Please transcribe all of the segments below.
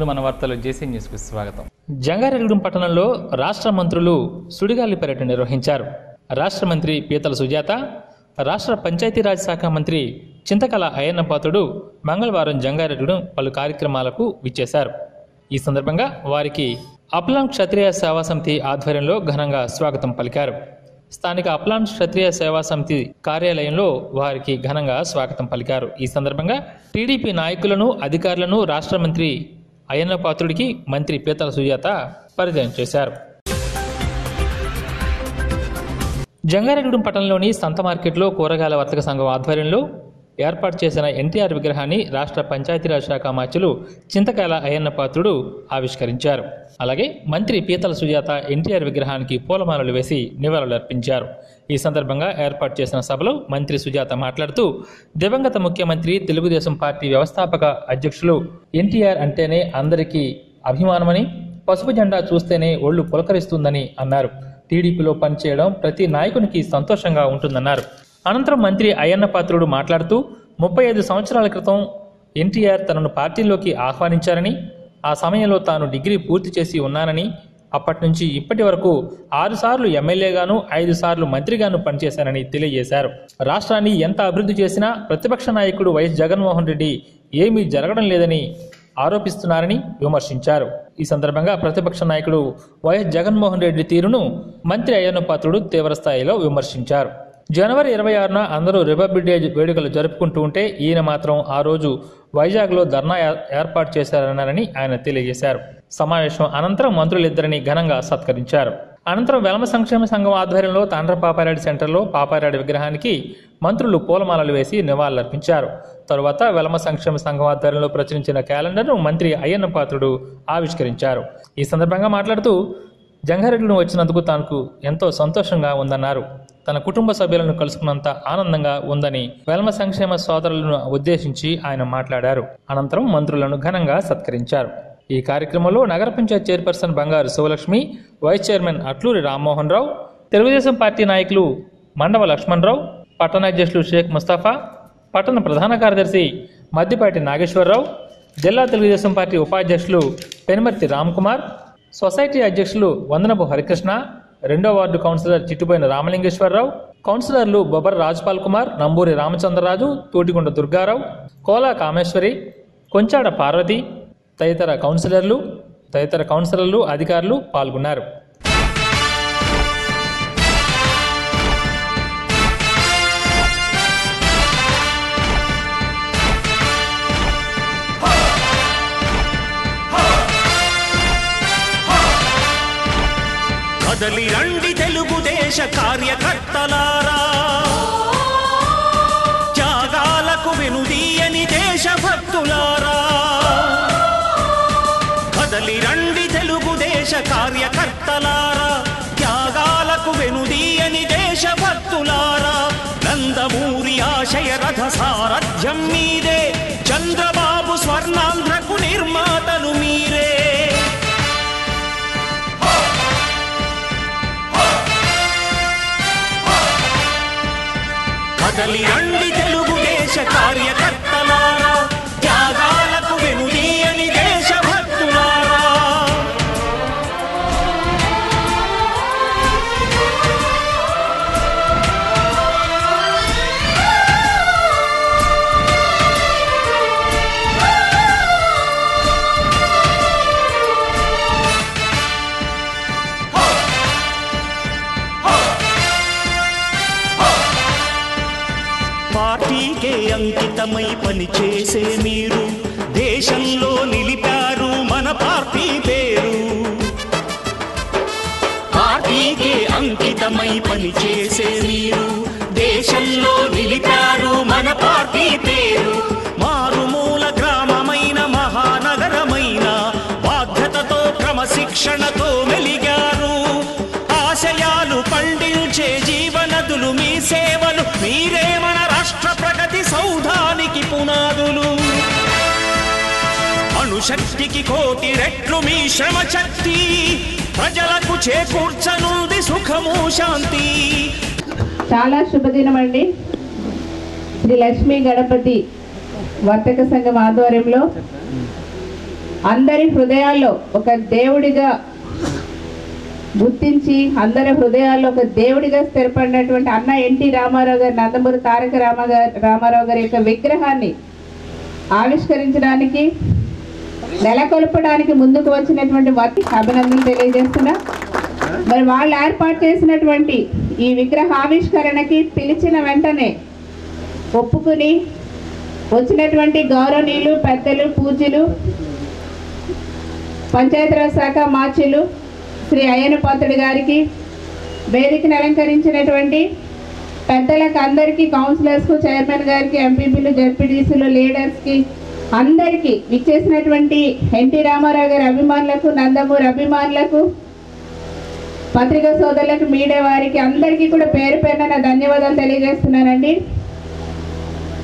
నమస్తే మన వార్తలు జేసీ న్యూస్కు స్వాగతం. జంగారెడ్డిగూడెం పట్టణంలో రాష్ట్ర మంత్రులు సుడిగాలి పర్యటన నిర్వహించారు. రాష్ట్ర మంత్రి పీతల సుజాత రాష్ట్ర పంచాయతీరాజ్ శాఖ మంత్రి చింతకల అయ్యన్నపాతుడు మంగళవారం జంగారెడ్డిగూడెం పలు కార్యక్రమాలకు విచ్చేశారు. ఈ సందర్భంగా వారికి అప్లాం క్షత్రియ సేవా సమితి ఆధ్వర్యంలో ఘనంగా స్వాగతం పలికారు. స్థానిక అప్లాం క్షత్రియ సేవా సమితి కార్యాలయంలో వారికి ఘనంగా స్వాగతం పలికారు. ఈ సందర్భంగా టీడీపీ నాయకులను అధికారులను రాష్ట్ర మంత్రి అయ్యన్న పాత్రుడికి మంత్రి పీతల సుజాత పరిచయం చేశారు. జంగారెడ్డిగూడెం పట్టణంలోని సంత మార్కెట్లో కూరగాయల వర్తక సంఘం ఆధ్వర్యంలో ఏర్పాటు చేసిన ఎన్టీఆర్ విగ్రహాన్ని రాష్ట్ర పంచాయతీరాజ్ శాఖ మార్చులు చింతకాయల అయ్యన్న పాత్రుడు ఆవిష్కరించారు. అలాగే మంత్రి పీతల సుజాత ఎన్టీఆర్ విగ్రహానికి పూలమాలలు వేసి నివాళులర్పించారు. ఈ సందర్భంగా ఏర్పాటు చేసిన సభలో మంత్రి సుజాత మాట్లాడుతూ దివంగత ముఖ్యమంత్రి తెలుగుదేశం పార్టీ వ్యవస్థాపక అధ్యక్షులు ఎన్టీఆర్ అంటేనే అందరికీ అభిమానమని పసుపు జెండా చూస్తేనే ఒళ్ళు పులకరిస్తుందని అన్నారు. టీడీపీలో పనిచేయడం ప్రతి నాయకునికి సంతోషంగా ఉంటుందన్నారు. అనంతరం మంత్రి అయ్యన్న పాత్రుడు మాట్లాడుతూ ముప్పై ఐదు సంవత్సరాల క్రితం ఎన్టీఆర్ తనను పార్టీలోకి ఆహ్వానించారని ఆ సమయంలో తాను డిగ్రీ పూర్తి చేసి ఉన్నానని అప్పటి నుంచి ఇప్పటి వరకు ఆరుసార్లు ఎమ్మెల్యేగాను ఐదు సార్లు మంత్రిగాను పనిచేశానని తెలియజేశారు. రాష్ట్రాన్ని ఎంత అభివృద్ధి చేసినా ప్రతిపక్ష నాయకుడు వైఎస్ జగన్మోహన్ రెడ్డి ఏమీ జరగడం లేదని ఆరోపిస్తున్నారని విమర్శించారు. ఈ సందర్భంగా ప్రతిపక్ష నాయకుడు వైఎస్ జగన్మోహన్ రెడ్డి తీరును మంత్రి అయ్యన్న పాత్రుడు తీవ్రస్థాయిలో విమర్శించారు. జనవరి ఇరవై ఆరున అందరూ రిపబ్లిక్ డే వేడుకలు జరుపుకుంటూ ఉంటే ఈయన మాత్రం ఆ రోజు వైజాగ్లో ధర్నా ఏర్పాటు చేశారన్నారని ఆయన తెలియజేశారు. సమావేశం అనంతరం మంత్రులిద్దరిని ఘనంగా సత్కరించారు. అనంతరం వెలమ సంక్షేమ సంఘం ఆధ్వర్యంలో తాండ్ర పాపారెడ్డి సెంటర్లో పాపారెడ్డి విగ్రహానికి మంత్రులు పూలమాలలు వేసి నివాళులర్పించారు. తరువాత వెలమ సంక్షేమ సంఘం ఆధ్వర్యంలో ప్రచురించిన క్యాలెండర్ను మంత్రి అయ్యన్న పాత్రుడు ఆవిష్కరించారు. ఈ సందర్భంగా మాట్లాడుతూ జంగారెడ్డిలో వచ్చినందుకు తనకు ఎంతో సంతోషంగా ఉందన్నారు. తన కుటుంబ సభ్యులను కలుసుకున్నంత ఆనందంగా ఉందని వెల్మ సంక్షేమ సోదరులను ఉద్దేశించి ఆయన మాట్లాడారు. అనంతరం మంత్రులను ఘనంగా సత్కరించారు. ఈ కార్యక్రమంలో నగర panchayat chairperson Bangaru Sivalakshmi vice chairman Atluri Rammohan Rao Telugu Desam party నాయకులు మండవ లక్ష్మణరావు పట్టణ అధ్యక్షులు షేక్ ముస్తాఫా పట్టణ ప్రధాన కార్యదర్శి మద్దిపాటి నాగేశ్వరరావు జిల్లా తెలుగుదేశం పార్టీ ఉపాధ్యక్షులు పెనుమర్తి రామ్కుమార్ సొసైటీ అధ్యక్షులు వందనపు హరికృష్ణ రెండో వార్డు కౌన్సిలర్ చిట్టుపోయిన రామలింగేశ్వరరావు కౌన్సిలర్లు బొబర్ రాజ్పాల్ కుమార్ నంబూరి రామచంద్రరాజు తోటికొండ దుర్గారావు కోలా కామేశ్వరి కొంచాడ పార్వతి తదితర కౌన్సిలర్లు తదితర కౌన్సిలర్లు అధికారులు పాల్గొన్నారు. కదలి రండి తెలుగుదేశ కార్యకర్తలారా. త్యాగాలకు వెనుదీయని దేశభక్తులారా. కదలి రండి తెలుగుదేశ కార్యకర్తలారా. త్యాగాలకు వెనుదీయని దేశభక్తులారా. నందమూరి ఆశయ రథ సారథ్యం మీదే. చంద్రబాబు స్వర్ణాంధ్రకు నిర్మాతలు మీరే. కదలి పార్టీకే అంకితమై పనిచేసే మీరు దేశంలో నిలిపారు మన పార్టీ పేరు. పార్టీకే అంకితమై పనిచేసే మీరు దేశంలో నిలిపారు మన పార్టీ పేరు. శక్తికి కోటి రెట్లు మీ శ్రమ శక్తి. ప్రజలకు చేకూర్చనుంది సుఖము శాంతి. చాలా శుభదినం అండి. శ్రీ లక్ష్మీ గణపతి వర్తక సంఘం ఆధ్వర్యంలో అందరి హృదయాల్లో ఒక దేవుడిగా గుర్తించి అందరి హృదయాల్లో ఒక దేవుడిగా స్థిరపడినటువంటి అన్న ఎన్టీ రామారావు గారి నందమూరి తారక రామ రామారావు గారి యొక్క విగ్రహాన్ని ఆవిష్కరించడానికి నెలకొల్పడానికి ముందుకు వచ్చినటువంటి వారికి అభినందనలు తెలియజేస్తున్నా. మరి వాళ్ళు ఏర్పాటు చేసినటువంటి ఈ విగ్రహ ఆవిష్కరణకి పిలిచిన వెంటనే ఒప్పుకుని వచ్చినటువంటి గౌరవనీయులు పెద్దలు పూజలు పంచాయతీరాజ్ శాఖ మార్చులు శ్రీ అయ్యనపాత్రుడి గారికి వేదికను అలంకరించినటువంటి పెద్దలకు అందరికీ కౌన్సిలర్స్కు చైర్మన్ గారికి ఎంపీపీలు జడ్పీడీసీలు లీడర్స్కి అందరికీ ఇచ్చేసినటువంటి ఎన్టీ రామారావు గారి అభిమానులకు నందమూరి అభిమానులకు పత్రికా సోదరులకు మీడియా వారికి అందరికీ కూడా పేరు పేరున నా ధన్యవాదాలు తెలియజేస్తున్నానండి.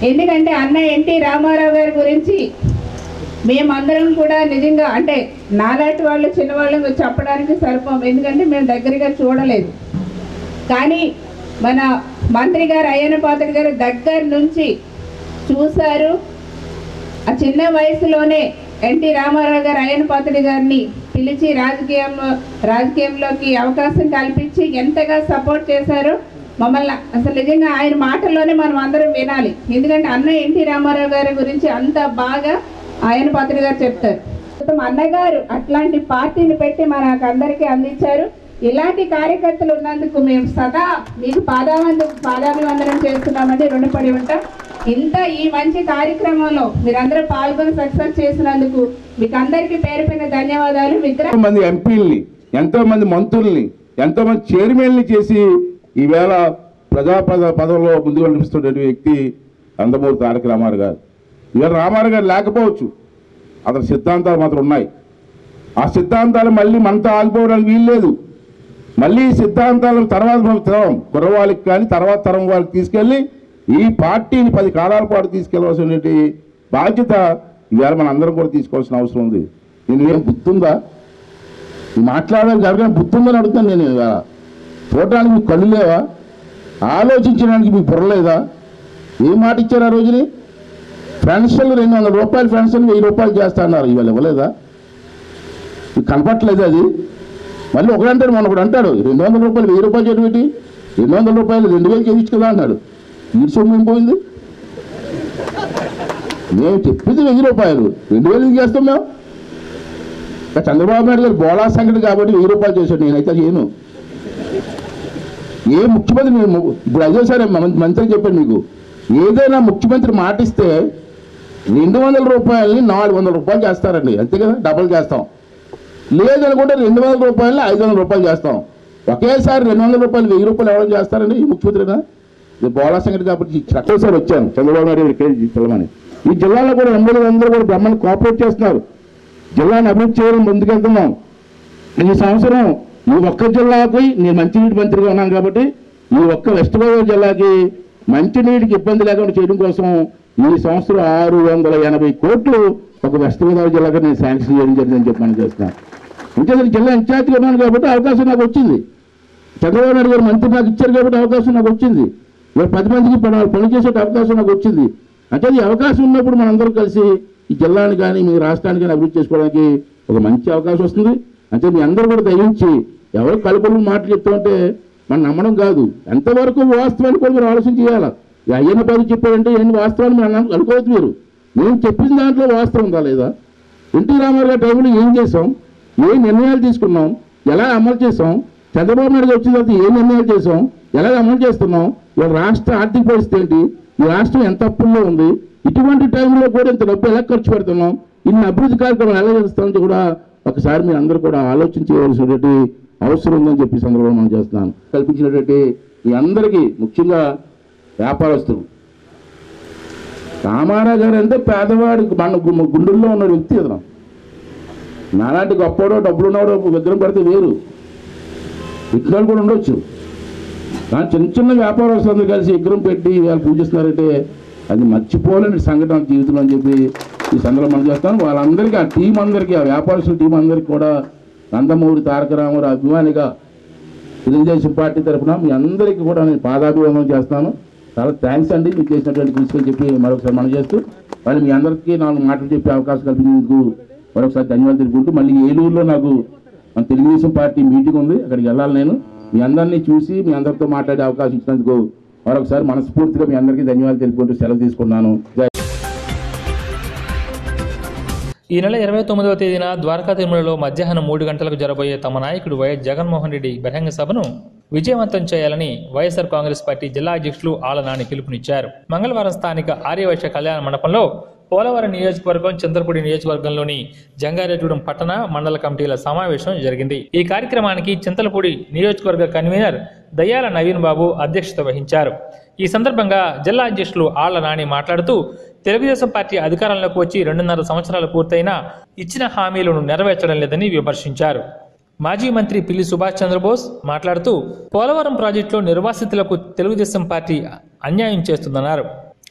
ఎందుకంటే అన్న ఎన్టీ రామారావు గారి గురించి మేమందరం కూడా నిజంగా అంటే నాలాంటి వాళ్ళు చిన్నవాళ్ళు చెప్పడానికి సరిపోం. ఎందుకంటే మేము దగ్గరగా చూడలేదు. కానీ మన మంత్రి గారు అయ్యన్న పాత్ర గారు దగ్గర నుంచి చూశారు. ఆ చిన్న వయసులోనే ఎన్టీ రామారావు గారు అయ్యన్న పాత్రి గారిని పిలిచి రాజకీయం రాజకీయంలోకి అవకాశం కల్పించి ఎంతగా సపోర్ట్ చేశారో మమ్మల్ని అసలు నిజంగా ఆయన మాటల్లోనే మనం అందరం వినాలి. ఎందుకంటే అన్న ఎన్టీ రామారావు గారి గురించి అంత బాగా ఆయన పాత్రుడు గారు చెప్తారు. మొత్తం అన్నగారు అట్లాంటి పార్టీని పెట్టి మనకు అందరికీ అందించారు. ఇలాంటి కార్యకర్తలు ఉన్నందుకు మేము సదా మీకు పాదావంద పాదాభివందనం చేస్తున్నామంటే రుణపడి ఉంటాం. ఇంత ఈ మంచి కార్యక్రమంలో మీరందరూ పాల్గొని సక్సెస్ చేసినందుకు మీకు అందరికీ పేరు పైన ధన్యవాదాలు. విగ్రహ మంది ఎంపీల్ని ఎంతో మంది మంత్రుల్ని ఎంతో మంది చైర్మన్ని చేసి ఈవేళ ప్రజాపద పదవిలో ముందుకు నడిపిస్తున్న వ్యక్తి అందమూరి తారక రామారావు గారు. ఇవాళ రామారావు గారు లేకపోవచ్చు. అతని సిద్ధాంతాలు మాత్రం ఉన్నాయి. ఆ సిద్ధాంతాలు మళ్ళీ మనతో ఆగిపోవడానికి వీల్లేదు. మళ్ళీ సిద్ధాంతాలను తర్వాత తరం కుర్రవాళ్ళకి కానీ తర్వాత తరం వాళ్ళకి తీసుకెళ్ళి ఈ పార్టీని పది కాలాల పాటు తీసుకెళ్ళవలసినటువంటి బాధ్యత ఇవాళ మన అందరం కూడా తీసుకోవాల్సిన అవసరం ఉంది. నేను ఏం గుర్తుందా మాట్లాడాలి మాట్లాడడానికి గుర్తుందని అడుగుతాను నేను ఇవాళ. చూడటానికి మీకు కళ్ళు లేవా? ఆలోచించడానికి మీకు బుర్రలేదా ఏం మాట ఇచ్చారు ఆ రోజుని? పెన్షన్లు రెండు వందల రూపాయలు పెన్షన్ వెయ్యి రూపాయలు చేస్తా అన్నారు. ఇవాళ ఇవ్వలేదా? కనపట్లేదు అది? మళ్ళీ ఒకడంటాడు మన ఒకడు అంటాడు రెండు వందల రూపాయలు వెయ్యి రూపాయలు చేయడం పెట్టి రెండు వందల రూపాయలు రెండు వేలు చేయించు కదా అన్నాడు వీడి సొమ్ము ఏం పోయింది? మేము చెప్పింది వెయ్యి రూపాయలు రెండు వేలు చేస్తాం మేము? చంద్రబాబు నాయుడు గారు బోలా సంఘటన కాబట్టి వెయ్యి రూపాయలు చేశాడు నేనైతే చేయను ఏ ముఖ్యమంత్రి మేము ఇప్పుడు అదే సరే మంత్రి చెప్పాను మీకు. ఏదైనా ముఖ్యమంత్రి మాటిస్తే రెండు వందల రూపాయలని నాలుగు వందల రూపాయలు చేస్తారండి అంతే కదా? డబల్ చేస్తాం. లేదనుకుంటే రెండు వందల రూపాయలు ఐదు వందల రూపాయలు చేస్తాం. ఒకేసారి రెండు వందల రూపాయలు వెయ్యి రూపాయలు ఎవరైనా చేస్తారండి? ఈ ముఖ్యమంత్రినా ఇది బోలా సంగతి కాబట్టి చట్టసారి వచ్చాను. చంద్రబాబు నాయుడు గారికి పిల్లమని ఈ జిల్లాలో కూడా ఎంఎల్ఏ అందరూ కూడా బ్రహ్మను కోఆపరేట్ చేస్తున్నారు. జిల్లాను అభివృద్ధి చేయడం ముందుకెళ్తున్నాం ఈ సంవత్సరం ఈ ఒక్క జిల్లాకి నేను మంచినీటి మంత్రిగా ఉన్నాను కాబట్టి ఈ ఒక్క వెస్ట్ గోదావరి జిల్లాకి మంచినీటికి ఇబ్బంది లేకుండా చేయడం కోసం ఈ సంవత్సరం ఆరు వందల ఎనభై కోట్లు ఒక వెస్ట్ గోదావరి జిల్లాగా నేను శాంక్షన్ చేయడం జరిగిందని చెప్పి మనం చేస్తున్నాను జిల్లా ఇన్ఛార్జ్గా ఉన్నాను కాబట్టి అవకాశం నాకు వచ్చింది. చంద్రబాబు నాయుడు గారు మంత్రి నాకు ఇచ్చారు కాబట్టి అవకాశం నాకు వచ్చింది. ఇవాళ పది మందికి పని పని చేసే అవకాశం నాకు వచ్చింది. అంటే ఈ అవకాశం ఉన్నప్పుడు మనందరం కలిసి ఈ జిల్లాని కానీ మీ రాష్ట్రాన్ని కానీ అభివృద్ధి చేసుకోవడానికి ఒక మంచి అవకాశం వస్తుంది. అంటే మీ అందరూ కూడా దయించి ఎవరు కలుపులు మాటలు చెప్తుంటే మనం నమ్మడం కాదు. ఎంతవరకు వాస్తవాన్ని కూడా మీరు ఆలోచన చేయాలి? ఈ అయ్యన్న పదవి చెప్పారంటే ఎన్ని వాస్తవాన్ని మనం అన్న- అనుకోవద్దు మీరు. నేను చెప్పిన దాంట్లో వాస్తవం ఉందా లేదా? ఎన్టీ రామారావు గారి టైంలో ఏం చేసాం ఏ నిర్ణయాలు తీసుకున్నాం? ఎలా అమలు చేసాం చంద్రబాబు నాయుడు వచ్చిన తర్వాత ఏ నిర్ణయాలు చేసాం ఎలా అమలు చేస్తున్నాం? ఇవాళ రాష్ట్ర ఆర్థిక పరిస్థితి ఏంటి? ఈ రాష్ట్రం ఎంత అప్పుల్లో ఉంది? ఇటువంటి టైంలో కూడా ఇంత డబ్బు ఎలా ఖర్చు పెడుతున్నాం? ఇన్ని అభివృద్ధి కార్యక్రమాలు ఎలా చేస్తామని కూడా ఒకసారి మీరు అందరూ కూడా ఆలోచన చేయవలసినటువంటి అవసరం ఉందని చెప్పి ఈ సందర్భంగా మనం చేస్తున్నాను. కల్పించినటువంటి మీ అందరికీ ముఖ్యంగా వ్యాపారస్తులు కామారా గారు అంటే పేదవాడు మన గు- గుండెల్లో ఉన్న వ్యక్తి అతను. నాలాంటి గొప్పవాడో డబ్బులు ఉన్నవాడో విగ్రహం పెడితే వేరు. విగ్రహాలు కూడా ఉండొచ్చు. కానీ చిన్న చిన్న వ్యాపారస్తులందరూ కలిసి విగ్రహం పెట్టి వాళ్ళు పూజిస్తున్నారంటే అది మర్చిపోలేని సంఘటన జీవితంలో అని చెప్పి ఈ సందర్భం మనం చేస్తాను వాళ్ళందరికీ ఆ టీం అందరికీ ఆ వ్యాపారస్తుల టీం అందరికీ కూడా నందమూరి తారక రామారావు అభిమానిగా తెలుగుదేశం పార్టీ తరఫున మీ అందరికీ కూడా నేను పాదాభివందనం చేస్తాను. చాలా థ్యాంక్స్ అండి మీకు చేసినటువంటి కృషి చెప్పి మరొకసారి మనం చేస్తూ మళ్ళీ మీ అందరికీ నాలుగు మాటలు చెప్పే అవకాశం కల్పించినందుకు మరొకసారి ధన్యవాదాలు తెలుపుకుంటూ మళ్ళీ ఏలూరులో నాకు మన తెలుగుదేశం పార్టీ మీటింగ్ ఉంది అక్కడికి వెళ్ళాలి నేను. మీ అందరినీ చూసి మీ అందరితో మాట్లాడే అవకాశం ఇచ్చినందుకు మరొకసారి మనస్ఫూర్తిగా మీ అందరికీ ధన్యవాదాలు తెలుపుకుంటూ సెలవు తీసుకున్నాను ఈ నెల ఇరవై తొమ్మిదవ తేదీన ద్వారకా తిరుమలలో మధ్యాహ్నం మూడు గంటలకు జరబోయే తమ నాయకుడు వైఎస్ జగన్మోహన్ రెడ్డి బహిరంగ సభను విజయవంతం చేయాలని వైఎస్ఆర్ కాంగ్రెస్ పార్టీ జిల్లా అధ్యక్షులు ఆలనాని పిలుపునిచ్చారు. మంగళవారం స్థానిక ఆర్యవైశ్య కళ్యాణ మండపంలో పోలవరం నియోజకవర్గం చంద్రపూడి నియోజకవర్గంలోని జంగారెడ్డిగూడెం పట్టణ మండల కమిటీల సమావేశం జరిగింది. ఈ కార్యక్రమానికి చింతలపూడి నియోజకవర్గ కన్వీనర్ దయ్యాల నవీన్ బాబు అధ్యక్షత వహించారు. ఈ సందర్భంగా జిల్లా అధ్యక్షులు ఆళ్ళ నాని మాట్లాడుతూ తెలుగుదేశం పార్టీ అధికారంలోకి వచ్చి రెండున్నర సంవత్సరాలు పూర్తయినా ఇచ్చిన హామీలను నెరవేర్చడం లేదని విమర్శించారు. మాజీ మంత్రి పిల్లి సుభాష్ చంద్రబోస్ మాట్లాడుతూ పోలవరం ప్రాజెక్టులో నిర్వాసితులకు తెలుగుదేశం పార్టీ అన్యాయం చేస్తుందన్నారు.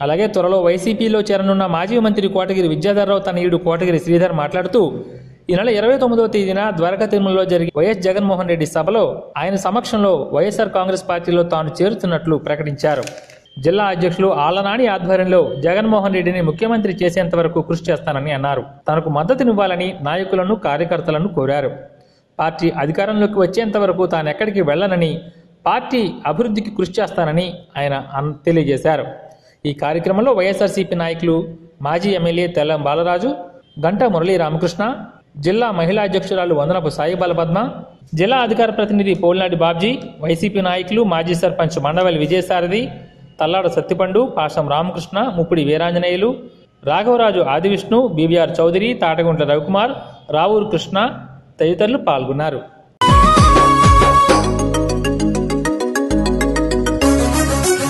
అలాగే త్వరలో వైసీపీలో చేరనున్న మాజీ మంత్రి కోటగిరి విద్యాధరరావు తనయుడు కోటగిరి శ్రీధర్ మాట్లాడుతూ ఈ నెల ఇరవై తొమ్మిదవ తేదీన ద్వారకా తిరుమలలో జరిగే వైఎస్ జగన్మోహన్ రెడ్డి సభలో ఆయన సమక్షంలో వైఎస్ఆర్ కాంగ్రెస్ పార్టీలో తాను చేరుతున్నట్లు ప్రకటించారు. జిల్లా అధ్యక్షులు ఆలనాని ఆధ్వర్యంలో జగన్మోహన్ రెడ్డిని ముఖ్యమంత్రి చేసేంత వరకు కృషి చేస్తానని అన్నారు. తనకు మద్దతునివ్వాలని నాయకులను కార్యకర్తలను కోరారు. పార్టీ అధికారంలోకి వచ్చేంత వరకు తాను ఎక్కడికి వెళ్ళనని పార్టీ అభివృద్ధికి కృషి చేస్తానని ఆయన తెలియజేశారు. ఈ కార్యక్రమంలో వైఎస్ఆర్సీపీ నాయకులు మాజీ ఎమ్మెల్యే తెల్లం బాలరాజు గంట మురళీ రామకృష్ణ జిల్లా మహిళా అధ్యక్షురాలు వందనపు సాయి బాలపద్మ జిల్లా అధికార ప్రతినిధి పోలినాటి బాబ్జీ వైసీపీ నాయకులు మాజీ సర్పంచ్ మండవల్లి విజయసారథి తల్లాడ సత్తిపండు పాషం రామకృష్ణ ముప్పిడి వీరాంజనేయులు రాఘవరాజు ఆదివిష్ణు బీవీఆర్ చౌదరి తాటగుంట్ల రవికుమార్ రావూరు కృష్ణ తదితరులు పాల్గొన్నారు.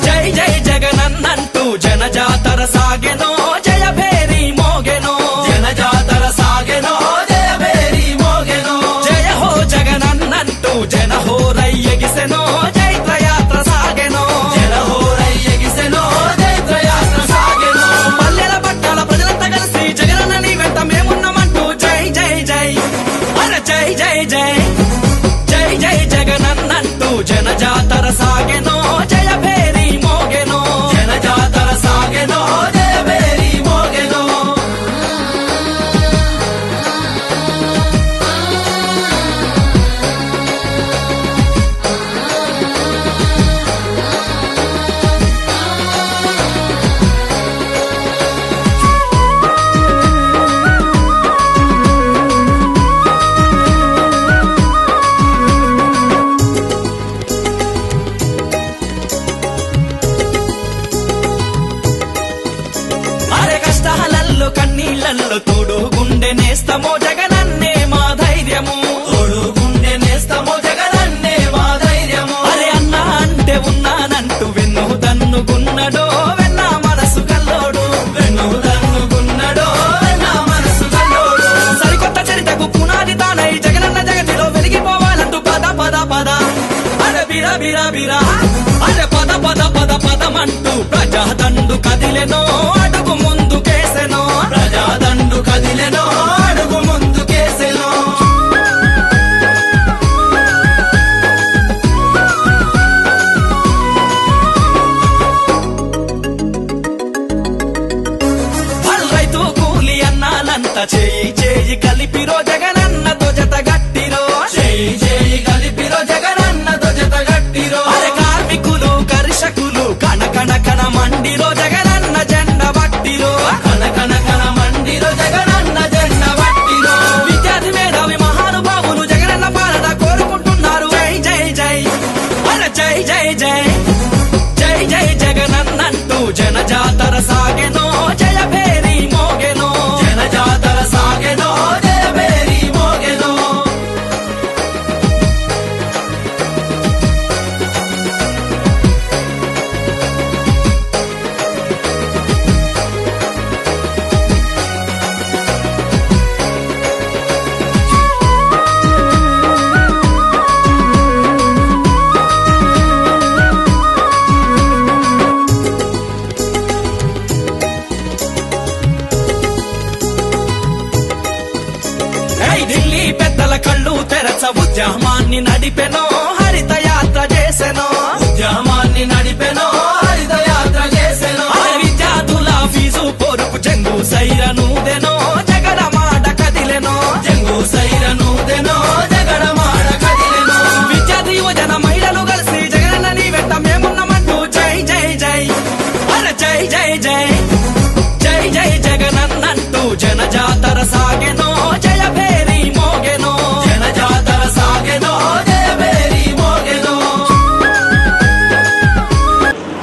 జై జై జగనన్నంటూ జనజాతర సాగెనో జయ భేరి మోగెనో. జనజాతర సాగెనో జయ భేరి మోగెనో. జయ హో జగనన్నంటూ జనహో రయ్యగిసెనో 解 y penosa.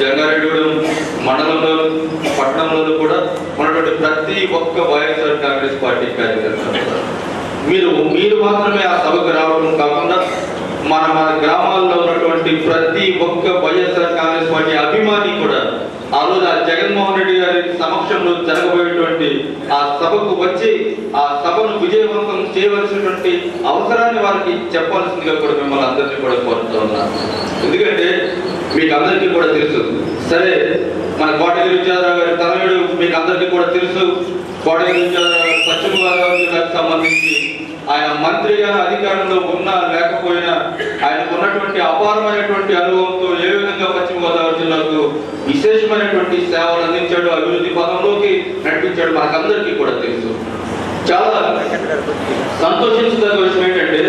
జంగారెడ్డిగూడెం మండలంలో పట్టణంలో కూడా ఉన్నటువంటి ప్రతి ఒక్క వైఎస్ఆర్ కాంగ్రెస్ పార్టీ కార్యకర్త మీరు మీరు మాత్రమే ఆ సభకు రావడం కాకుండా మన మన గ్రామాల్లో ఉన్నటువంటి ప్రతి ఒక్క వైఎస్ఆర్ కాంగ్రెస్ పార్టీ అభిమాని కూడా ఆ రోజు ఆ జగన్మోహన్ రెడ్డి గారి సమక్షంలో జరగబోయేటువంటి ఆ సభకు వచ్చి ఆ సభను విజయవంతం చేయవలసినటువంటి అవసరాన్ని వారికి చెప్పాల్సిందిగా కూడా మిమ్మల్ని అందరినీ కూడా కోరుతూ ఉన్నాను ఎందుకంటే మీకు అందరికీ కూడా తెలుసు. సరే మన కోటగిరి విద్యాధరావు గారి తనయుడు మీకు అందరికీ కూడా తెలుసు. కోటగిరి విద్యాధరావు గారు పశ్చిమ గోదావరి జిల్లాకు సంబంధించి ఆయన మంత్రిగా అధికారంలో ఉన్నా లేకపోయినా ఆయనకు ఉన్నటువంటి అపారమైనటువంటి అనుభవం పశ్చిమ విశేషమైనటువంటి సేవలు అందించాడు అభివృద్ధి పదంలోకి నడిపించాడు మనకందరికీ కూడా తెలుసు. చాలా సంతోషించదగ్గ విషయం ఏంటంటే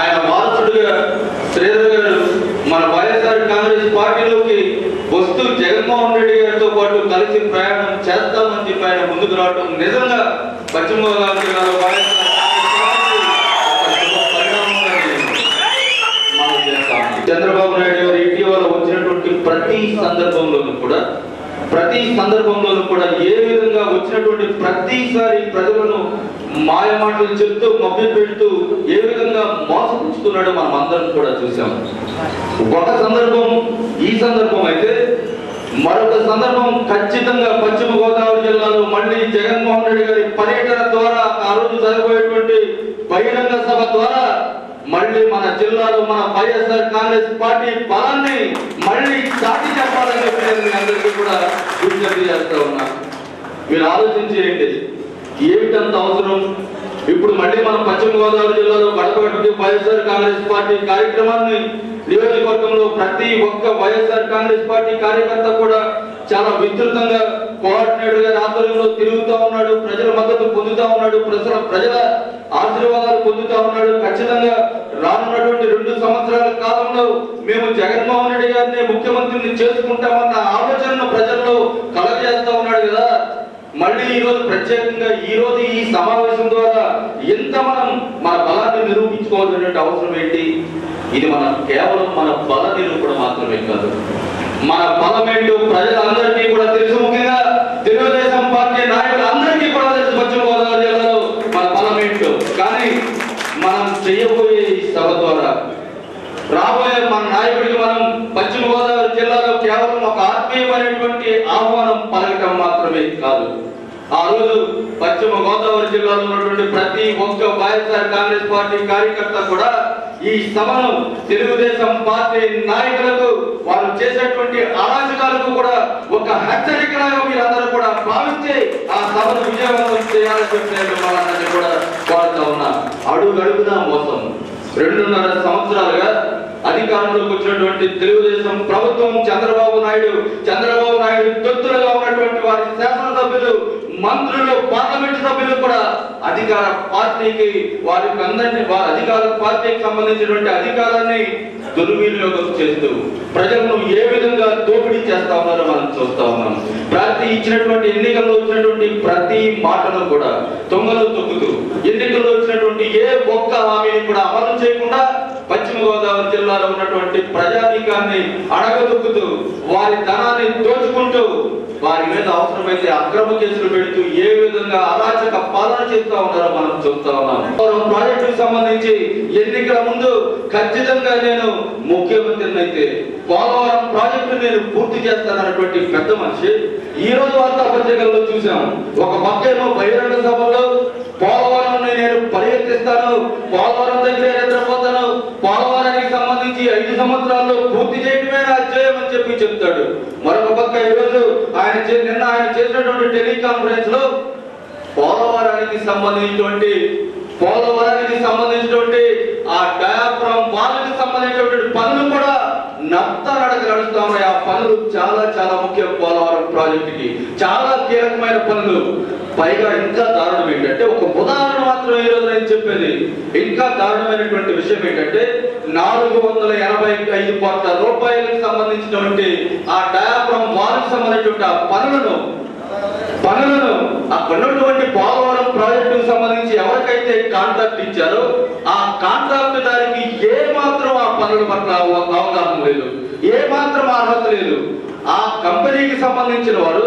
ఆయన వారసుడిగా శ్రీధర్ గారు మన వైఎస్ఆర్ కాంగ్రెస్ పార్టీలోకి వస్తూ జగన్మోహన్ రెడ్డి గారితో పాటు కలిసి ప్రయాణం చేస్తామని చెప్పి ఆయన ముందుకు రావడం నిజంగా పశ్చిమ గోదావరి జిల్లాలో వైఎస్ఆర్ కాంగ్రెస్ పార్టీ ఒక శుభ పరిణామంగా నేను మనం చేస్తాం. చంద్రబాబు నాయుడు గారు ఇటీవల వచ్చినటువంటి ప్రతి సందర్భంలోనూ కూడా ప్రతి సందర్భంలోనూ కూడా ఏ విధంగా వచ్చినటువంటి ప్రతిసారి ప్రజలను మాయ మాటలు చెప్తూ మభ్య పెడుతూ ఏ విధంగా మోసపుచ్చుతున్నాడో మనం అందరం కూడా చూసాం. ఒక సందర్భం ఈ సందర్భం అయితే మరొక సందర్భం ఖచ్చితంగా పశ్చిమ గోదావరి జిల్లాలో మళ్ళీ జగన్మోహన్ రెడ్డి గారి పర్యటన ద్వారా ఆ రోజు జరగబోయేటువంటి బహిరంగ సభ ద్వారా మళ్ళీ మన జిల్లాలో మన వైఎస్ఆర్ కాంగ్రెస్ పార్టీ బలాన్ని మళ్ళీ చాటి చెప్పాలని నేను మీ అందరికీ కూడా విజ్ఞప్తి చేస్తా ఉన్నా. మీరు ఆలోచించేయండి ఏమిటంత అవసరం? ఇప్పుడు మళ్ళీ మనం పశ్చిమ గోదావరి జిల్లాలో గడపటువంటి వైఎస్ఆర్ కాంగ్రెస్ పార్టీ కార్యక్రమాన్ని నియోజకవర్గంలో ప్రతి ఒక్క వైఎస్ఆర్ కాంగ్రెస్ పార్టీ కార్యకర్త కూడా చాలా విస్తృతంగా కోఆర్డినేటర్ గారి ఆధ్వర్యంలో తిరుగుతూ ఉన్నాడు ప్రజల మద్దతు పొందుతా ఉన్నాడు ప్రజల ప్రజల ఆశీర్వాదాలు పొందుతా ఉన్నాడు. ఖచ్చితంగా రానున్నటువంటి రెండు సంవత్సరాల కాలంలో మేము జగన్మోహన్ రెడ్డి గారిని ముఖ్యమంత్రిని చేసుకుంటామన్న ఆలోచనను ప్రజల్లో కలగజేస్తా ఉన్నాడు కదా. మళ్ళీ ఈరోజు ప్రత్యేకంగా ఈరోజు ఈ సమావేశం ద్వారా ఎంత మనం మన బలాన్ని నిరూపించుకోవాల్సినటువంటి అవసరం ఏంటి? ఇది మన కేవలం మన బల నిరూపణ మాత్రమే కాదు. మన బలం ఏంటో ప్రజలందరినీ కూడా తెలుసు ముఖ్యంగా తెలుగుదేశం పార్టీ నాయకులందరికీ కూడా తెలుసు పశ్చిమ గోదావరి జిల్లాలో మన బలం ఏంటో కానీ మనం చేయబోయే ఈ సభ ద్వారా రాబోయే మన నాయకుడికి మనం పశ్చిమ గోదావరి జిల్లాలో కేవలం ఒక ఆత్మీయమైనటువంటి ఆహ్వానం పలకటం మాత్రమే కాదు. ఆ రోజు పశ్చిమ గోదావరి జిల్లాలో ఉన్నటువంటి ప్రతి ఒక్క వైఎస్ఆర్ కాంగ్రెస్ పార్టీ కార్యకర్త కూడా ఈ సభను తెలుగుదేశం పార్టీ నాయకులకు వారు చేసేటువంటి అరాచకాలకు కూడా ఒక హెచ్చరికలాగా మీరందరూ కూడా భావించి ఆ సభను విజయవంతం చేయాలని చెప్పిన కూడా కోరుతా ఉన్నా. అడుగు అడుగునా మోసం. రెండున్నర సంవత్సరాలుగా అధికారంలోకి వచ్చినటువంటి తెలుగుదేశం ప్రభుత్వం చంద్రబాబు నాయుడు చంద్రబాబు నాయుడు తొత్తులుగా ఉన్నటువంటి వారి శాసనసభ్యులు మంత్రులు పార్లమెంట్ సభ్యులు కూడా అధికార పార్టీకి వారికి అందరినీ వారి అధికార పార్టీకి సంబంధించినటువంటి అధికారాన్ని దుర్వినియోగం చేస్తూ ప్రజలను ఏ విధంగా దోపిడీ చేస్తా ఉన్నారో మనం చూస్తా ఉన్నాం. ప్రతి ఇచ్చినటువంటి ఎన్నికల్లో వచ్చినటువంటి ప్రతి మాటను కూడా తొంగలు తొక్కుతూ ఎన్నికల్లో వచ్చినటువంటి ఏ ఒక్క హామీని కూడా అమలు చేయకుండా గోదావరి జిల్లాలో ఉన్నటువంటి ప్రజానీకాన్ని అడగదొక్కుతూ వారి ధనాన్ని దోచుకుంటూ వారి మీద అవసరమైతే అక్రమ కేసులు పెడుతూ ఏ విధంగా అరాచక పాలన చేస్తా ఉన్నారో మనం చూస్తా ఉన్నాం. పోలవరం ప్రాజెక్టుకు సంబంధించి ఎన్నికల ముందు ఖచ్చితంగా నేను ముఖ్యమంత్రిని అయితే పోలవరం ప్రాజెక్టు నేను పూర్తి చేస్తానన్నటువంటి పెద్ద మనిషి. ఈ రోజు వార్తాపత్రికల్లో చూసాం ఒక పక్కేమో బహిరంగ సభలో పోలవరం నేను పర్యటిస్తాను పోలవరం దగ్గర నిద్రపోతాను. పోలవరానికి సంబంధించి ఐదు సంవత్సరాల్లో పూర్తి చేయడమే నా అధ్యయం అని చెప్పి చెప్తాడు. మరొక పక్క ఈరోజు ఆయన నిన్న ఆయన చేసినటువంటి టెలికాన్ఫరెన్స్లో పోలవరానికి సంబంధించినటువంటి పోలవరానికి సంబంధించినటువంటి ఆ డయాఫ్రామ్ వాళ్ళకి సంబంధించినటువంటి పనులు ఉన్నాయి ఆ పనులు చాలా చాలా ముఖ్యం పోలవరం ప్రాజెక్టుకి. చాలా కీలకమైన పనులు. పైగా ఇంకా దారుణం ఏంటంటే ఒక ఉదాహరణ మాత్రం ఈ రోజు నేను చెప్పేది. ఇంకా దారుణమైనటువంటి విషయం ఏంటంటే నాలుగు వందల ఎనభై ఐదు కోట్ల రూపాయలకు సంబంధించినటువంటి ఆ డయాఫ్రామ్ వాళ్ళకి సంబంధించినటువంటి ఆ పనులను పనులను అక్కడ ఉన్నటువంటి పోలవరం ప్రాజెక్టుకు సంబంధించి ఎవరికైతే కాంట్రాక్ట్ ఇచ్చారో ఆ కాంట్రాక్ట్ పనుల పట్ల అవగాహన లేదు. ఏ మాత్రం అర్హత లేదు. ఆ కంపెనీకి సంబంధించిన వారు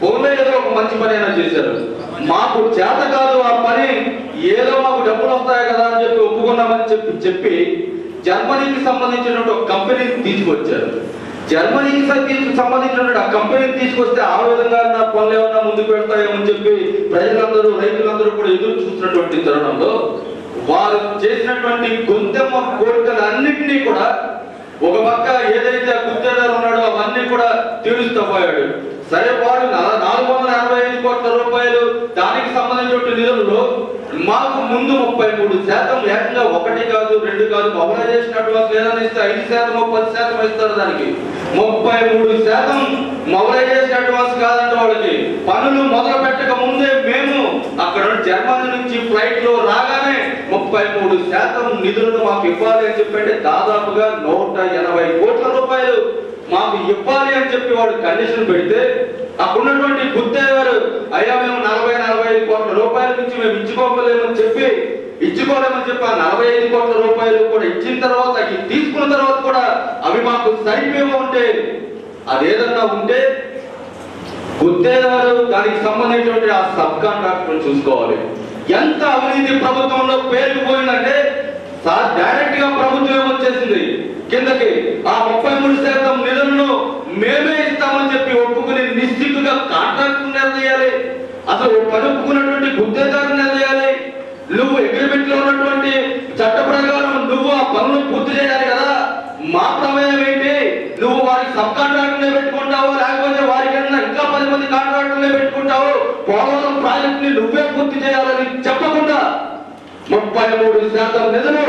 పోలే ఏదో ఒక మంచి పని అయినా చేశారు మాకు చేత కాదు ఆ పని ఏదో మాకు డబ్బులు వస్తాయి కదా అని చెప్పి ఒప్పుకున్నామని చెప్పి చెప్పి జర్మనీకి సంబంధించినటువంటి ఒక కంపెనీని తీసుకొచ్చారు. జర్మనీకి సంబంధించినటువంటి ఆ కంపెనీని తీసుకొస్తే ఆ విధంగా నా పనులు ఏమన్నా ముందుకు పెడతాయేమని చెప్పి ప్రజలందరూ రైతులందరూ కూడా ఎదురు చూస్తున్నటువంటి తరుణంలో వారు చేసినటువంటి గొంతెమ్మ కోరికలన్నింటినీ కూడా ఒక పక్క ఏదైతే గుత్తేదారు ఉన్నాడో అవన్నీ కూడా తీరుస్తూ పోయాడు. సరే వాడు నాలుగు వందల ఎనభై ఐదు కోట్ల రూపాయలు దానికి సంబంధించిన నిధులలో మాకు ముందు ముప్పై మూడు శాతం ఏకంగా ఒకటి కాదు రెండు కాదు మొబలైజేషన్ అడ్వాన్స్ ఏదైనా ఇస్తే ఐదు శాతం పది శాతం ఇస్తారు దానికి. ముప్పై మూడు శాతం మొబలైజేషన్ అడ్వాన్స్ కాదంటే వాళ్ళకి. పనులు మొదలు పెట్టక ముందే మేము అక్కడ నుండి జర్మనీ నుంచి ఫ్లైట్లో రాగానే ముప్పై మూడు శాతం నిధులను మాకు ఇవ్వాలి అని చెప్పంటే దాదాపుగా నూట ఎనభై కోట్ల రూపాయలు మాకు ఇవ్వాలి అని చెప్పి వాడు కండిషన్ పెడితే అప్పుడున్నటువంటి గుత్తే గారు అయ్యా మేము నలభై నలభై ఐదు కోట్ల రూపాయల నుంచి మేము ఇచ్చుకోలేమని చెప్పి ఇచ్చుకోలేమని చెప్పి ఆ నలభై ఐదు కోట్ల రూపాయలు కూడా ఇచ్చిన తర్వాత అవి తీసుకున్న తర్వాత కూడా అవి మాకు సరిపోయి ఉంటే అదేదన్నా ఉంటే గుత్తేదారు దానికి సంబంధించినటువంటి ఆ సబ్ కాంట్రాక్టర్ చూసుకోవాలి. ఎంత అవినీతి ప్రభుత్వంలో పేరుకుపోయిందంటే సార్ డైరెక్ట్గా ప్రభుత్వం వచ్చేసింది. కిందకి ఆ ముప్పై మూడు శాతం నిధులను మేమే ఇస్తామని చెప్పి ఒప్పుకుని నిశ్చితుగా కాంట్రాక్ట్ నిర్ణయాలి అసలు పని ఒప్పుకున్నటువంటి గుత్తేదారు నిర్ణయాలి నువ్వు అగ్రిమెంట్లో ఉన్నటువంటి చట్ట ప్రకారం నువ్వు ఆ పనులు పూర్తి చేయాలి కదా. మా ప్రమేయం ఏంటి? నువ్వు వారికి సబ్ కాంట్రాక్టర్లే పెట్టుకుంటావు లేకపోతే మంది కాంట్రాక్టర్లే పెట్టుకుంటావు. పోలవరం ప్రాజెక్ట్ని నువ్వే పూర్తి చేయాలని చెప్పకుండా ముప్పై మూడు శాతం నిధులు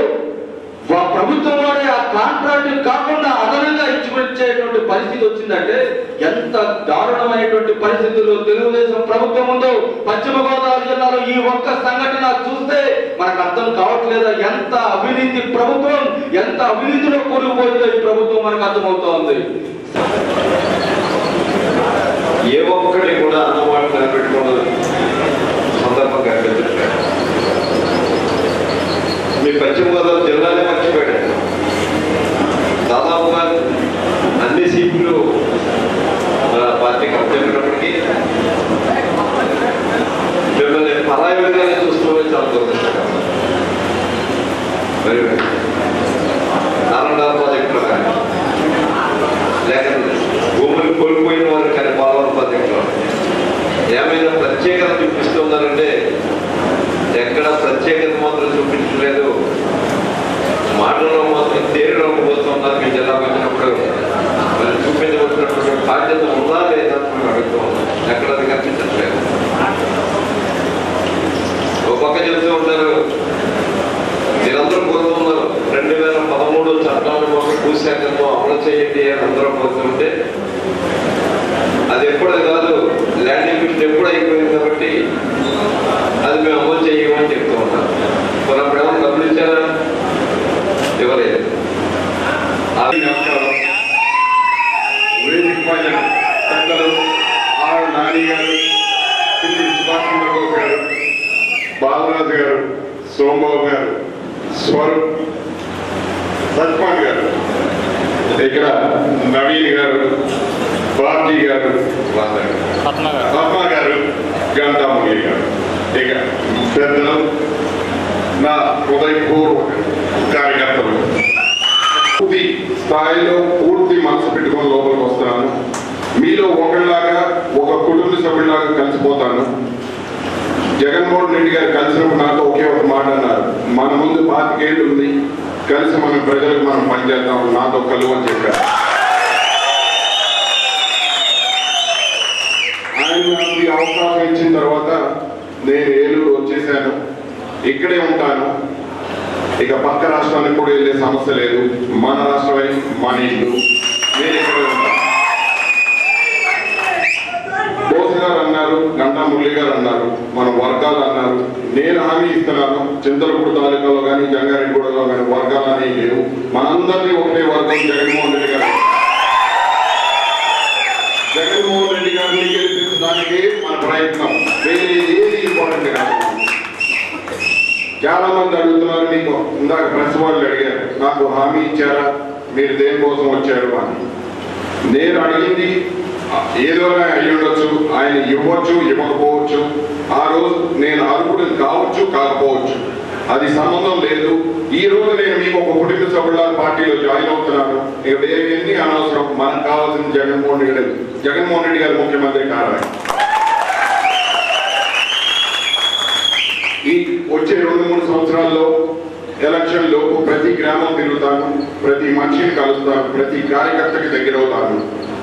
ప్రభుత్వం వాడే ఆ కాంట్రాక్ట్ కాకుండా అదనంగా ఇచ్చిపెట్టేటువంటి పరిస్థితి వచ్చిందంటే ఎంత దారుణమైనటువంటి పరిస్థితుల్లో తెలుగుదేశం ప్రభుత్వం ఉందో పశ్చిమ గోదావరి జిల్లాలో ఈ ఒక్క సంఘటన చూస్తే మనకు అర్థం కావట్లేదా? ఎంత అవినీతి ప్రభుత్వం ఎంత అవినీతిలో కూలిపోయిందో ఈ ప్రభుత్వం మనకు అర్థమవుతోంది. ఏ ఒక్కటి కూడా అన్నమాట నిలబెట్టుకోవడం సందర్భం కనిపించట్లేదు మీ పశ్చిమ గోదావరి జిల్లానే మర్చిపోయాడు. దాదాపుగా అన్ని సీట్లు మన పార్టీకి అప్పచెప్పినప్పటికీ మిమ్మల్ని పరాయి విధంగానే చూస్తూ చాలా దురదృష్టకరం మరి నారాయణ ప్రాజెక్టులో కానీ లేక భూములు కోల్పోయిన వారు కానీ పోలవరం ప్రాజెక్టులో ఏమైనా ప్రత్యేకత చూపిస్తున్నారంటే ఎక్కడ ప్రత్యేకత మాత్రం చూపించలేదు మాటల్లో మాత్రం తేరులో పోతున్నారు మీ జిల్లాకు వచ్చినప్పుడు మరి చూపించవలసినటువంటి బాధ్యత ఉందా లేదా అని మేము అడుగుతూ ఉన్నాం ఎక్కడ అది కనిపించట్లేదు ఒక పక్క చెబుతూ ఉంటారు మీరందరూ కోరుతున్నారు రెండు వేల పదమూడు చట్టాలను ఒక భూశాఖను అమలు చేయండి అని అందరూ కోరుతుంటే అది ఎప్పుడు కాదు ల్యాండ్ ఎక్విషన్ ఎప్పుడు అయిపోయింది కాబట్టి అది మేము అమలు చేయమని చెప్తూ ఉన్నాం మరి అప్పుడు ఏమైనా డబ్బులు ఇచ్చారా ఇవ్వలేదు అది నమస్కారం వేదిక పైన పెద్దలు ఆర్ నాని గారు పిల్లి సుభాష్ చంద్రబోస్ గారు బాలరాజు గారు సోమబాబు గారు స్వరూప్ సత్పాల్ గారు ఇక్కడ నవీన్ గారు బాబ్జీ గారు పద్మ గారు గంటామురళి గారు ఇక పెద్దలు నా హృదయపూర్వక కార్యకర్తలు పూర్తి స్థాయిలో పూర్తి మనసు పెట్టుకొని లోపలికి వస్తాను. మీలో ఒకళ్ళలాగా ఒక కుటుంబ సభ్యులాగా కలిసిపోతాను. జగన్మోహన్ రెడ్డి గారు కలిసినప్పుడు నాతో ఒకే ఒక మాట అన్నారు. మన ముందు పాతికేళ్ళు ఉంది. కలిసి మనం ప్రజలకు మనం పనిచేద్దాం. నాతో కలువు అని చెప్పారు. ఈ అవకాశం ఇచ్చిన తర్వాత నేను ఏలూరు వచ్చేసాను. ఇక్కడే ఉంటాను. ఇక పక్క రాష్ట్రానికి కూడా వెళ్ళే సమస్య లేదు. మన రాష్ట్రమే మన ఇల్లు. నేను ఇక్కడే బోస్ గారు అన్నారు గంటా మురళి గారు అన్నారు మన వర్గాలు అన్నారు. నేను హామీ ఇస్తున్నాను చింతలపూడి తాలూకాలో కానీ జంగారెడ్డిగూడలో కానీ వర్గాలు అనేవి లేవు. మనందరినీ ఒకే వర్గం జగన్మోహన్ రెడ్డి గారు. జగన్మోహన్ రెడ్డి గారిని గెలిపించడానికి మన ప్రయత్నం. వేరే ఏది ఇంపార్టెంట్ కాదు. చాలా మంది అడుగుతున్నారు మీకు ఇందాక ప్రెస్ వాళ్ళు అడిగారు నాకు హామీ ఇచ్చారా? మీరు దేనికోసం వచ్చారు? అని. నేను అడిగింది ఏదో అయి ఉండొచ్చు ఆయన ఇవ్వచ్చు ఇవ్వకపోవచ్చు. ఆ రోజు నేను అర్హుడు కావచ్చు కాకపోవచ్చు. అది సంబంధం లేదు. ఈ రోజు నేను మీకు ఒక కుటుంబ సభ్యుల పార్టీలో జాయిన్ అవుతున్నాను. ఇక వేరే ఎన్ని అనవసరం. మనకు కావాల్సిన జగన్మోహన్ రెడ్డి గారు. జగన్మోహన్ రెడ్డి గారు ముఖ్యమంత్రి కారణం ఈ వచ్చే రెండు మూడు సంవత్సరాల్లో ఎలక్షన్ లోపు ప్రతి గ్రామం తిరుగుతాను ప్రతి మనిషిని కలుస్తాను ప్రతి కార్యకర్తకి దగ్గర అవుతాను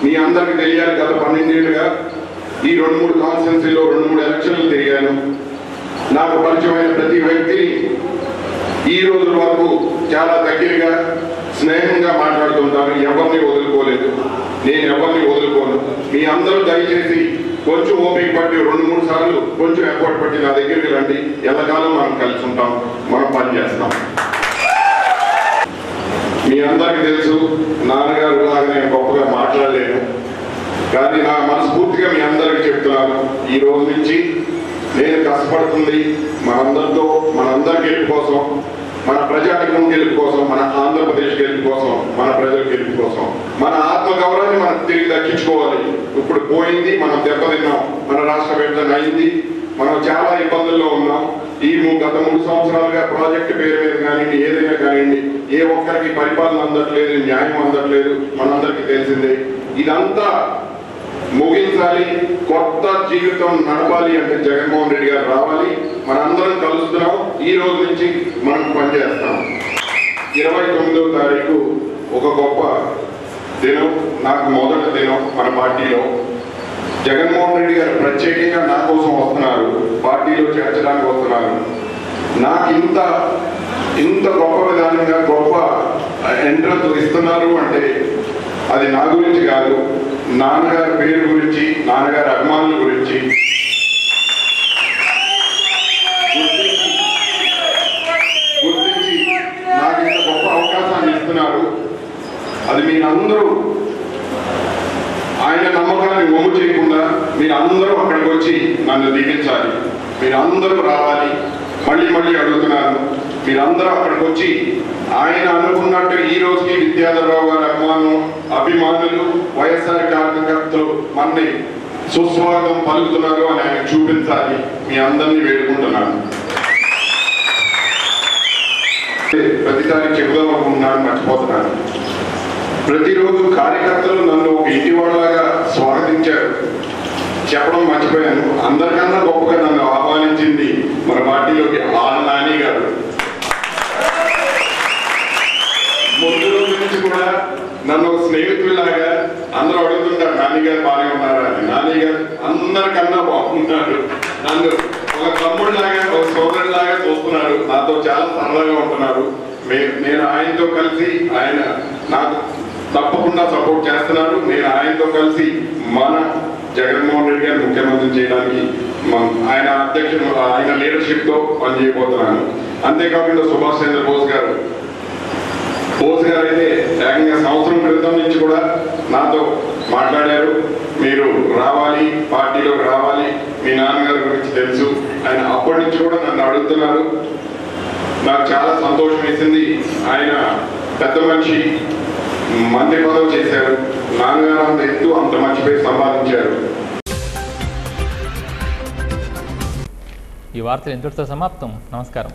మీ అందరికి తెలియాలి గత పన్నెండేళ్ళుగా ఈ రెండు మూడు కాన్స్టిట్యున్సీలో రెండు మూడు ఎలక్షన్లు తిరిగాను. నాకు పరిచయమైన ప్రతి వ్యక్తిని ఈ రోజు వరకు చాలా దగ్గరగా స్నేహంగా మాట్లాడుతుంటాను ఎవరిని వదులుకోలేదు. నేను ఎవరిని వదులుకోను? మీ అందరూ దయచేసి కొంచెం ఓపిక పట్టి రెండు మూడు సార్లు కొంచెం ఎఫర్ట్ పట్టి నా దగ్గరికి రండి. ఎల్లకాలం మనం కలిసి ఉంటాం మనం పని చేస్తాం మీ అందరికీ తెలుసు నాన్నగారు లాగా నేను గొప్పగా మాట్లాడలేను. కానీ నా మనస్ఫూర్తిగా మీ అందరికీ చెప్తున్నాను ఈ రోజు నుంచి నేను కష్టపడుతుంది మనందరితో మనందరి గెలుపు కోసం మన ప్రజానికం గెలుపు కోసం మన ఆంధ్రప్రదేశ్ గెలుపు కోసం మన ప్రజల గెలుపు కోసం మన ఆత్మగౌరవాన్ని మనం తిరిగి దక్కించుకోవాలి. ఇప్పుడు పోయింది మనం దెబ్బతిన్నాం మన రాష్ట్ర విభజన అయింది మనం చాలా ఇబ్బందుల్లో ఉన్నాం. ఈ గత మూడు సంవత్సరాలుగా ప్రాజెక్ట్ పేరు మీద కానివ్వండి ఏదైనా కానివ్వండి ఏ ఒక్కరికి పరిపాలన అందట్లేదు న్యాయం అందట్లేదు మనందరికీ తెలిసిందే. ఇదంతా ముగించాలి కొత్త జీవితం నడపాలి అంటే జగన్మోహన్ రెడ్డి గారు రావాలి. మనందరం కలుస్తున్నాం. ఈ రోజు నుంచి మనం పనిచేస్తాం. ఇరవై తొమ్మిదవ తారీఖు ఒక గొప్ప దినం నాకు మొదటి దినం మన పార్టీలో. జగన్మోహన్ రెడ్డి గారు ప్రత్యేకంగా నా కోసం వస్తున్నారు. పార్టీలో చేర్చడానికి వస్తున్నారు. నాకు ఇంత ఇంత గొప్ప విధానంగా గొప్ప ఎంట్రన్స్ ఇస్తున్నారు అంటే అది నా గురించి కాదు. నాన్నగారి పేరు గురించి నాన్నగారి అభిమానుల గురించి. గుర్తించి నాకు ఇంత గొప్ప అవకాశాన్ని ఇస్తున్నారు. అది మీరందరూ ఆయన నమ్మకాన్ని ఒమ్ము చేయకుండా మీరు అందరూ అక్కడికి వచ్చి నన్ను దీవించాలి. అందరూ రావాలి. మళ్ళీ మళ్ళీ అడుగుతున్నాను. మీరందరూ అక్కడికి వచ్చి ఆయన అనుకున్నట్టు ఈ రోజుకి విద్యాధరరావు గారి అభిమానం అభిమానులు వైఎస్ఆర్ కార్యకర్తలు మనని సుస్వాగతం పలుకుతున్నారు అని ఆయన చూపించాలి. మీ అందరినీ వేడుకుంటున్నాను. ప్రతిసారి చెబుదాం అనుకుంటున్నాను మర్చిపోతున్నాను. ప్రతిరోజు కార్యకర్తలు నన్ను ఒక ఇంటి వాళ్ళలాగా స్వాగతించారు. చెప్పడం మర్చిపోయాను. అందరికన్నా గొప్పగా నన్ను ఆహ్వానించింది మన పార్టీలోకి ఆర్ నాని గారు. ముందు రోజు నుంచి కూడా నన్ను ఒక స్నేహితుడిలాగా అందరూ అడుగుతుంటారు నాని గారు బాగానే ఉన్నారా? అని. నాని గారు అందరికన్నా బాగుంటున్నారు నన్ను ఒక తమ్ముడిలాగా ఒక సోదరుడిలాగా చూస్తున్నారు. నాతో చాలా సరదాగా ఉంటున్నారు. మే- నేను ఆయనతో కలిసి ఆయన నాకు తప్పకుండా సపోర్ట్ చేస్తున్నారు నేను ఆయనతో కలిసి మన జగన్మోహన్ రెడ్డి గారిని ముఖ్యమంత్రి చేయడానికి ఆయన అధ్యక్షుడు ఆయన లీడర్షిప్తో పనిచేయబోతున్నాను. అంతేకాకుండా సుభాష్ చంద్రబోస్ గారు బోస్ గారు అయితే ఏకంగా సంవత్సరం క్రితం నుంచి కూడా నాతో మాట్లాడారు. మీరు రావాలి పార్టీలోకి రావాలి. మీ నాన్నగారి గురించి తెలుసు. ఆయన అప్పటి నుంచి కూడా నన్ను అడుగుతున్నారు. నాకు చాలా సంతోషం వేసింది. ఆయన పెద్ద మనిషి. మంత్రి పదవి చేశారు. నాన్నగారు అంత ఎత్తు అంత మంచి పేరు సంపాదించారు. ఈ వార్తలు ఇంతటితో సమాప్తం. నమస్కారం.